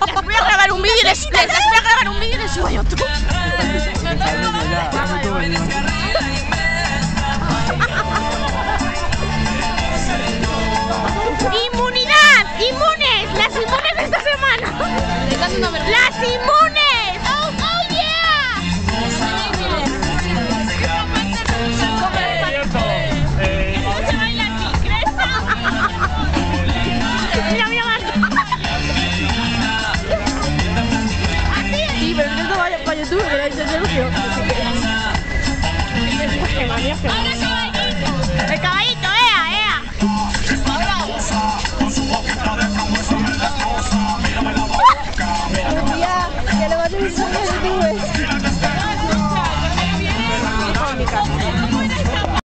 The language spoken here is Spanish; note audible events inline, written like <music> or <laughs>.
Les <laughs> voy a grabar un vídeo y les, les, voy a grabar un vídeo subo a YouTube. ¡Inmunidad! ¡Inmunes! ¡Las inmunes de esta semana! ¡Las inmunes! para YouTube, que era el refugio. El caballito, ea, ea. Ya, ya le va a tener sueño de YouTube.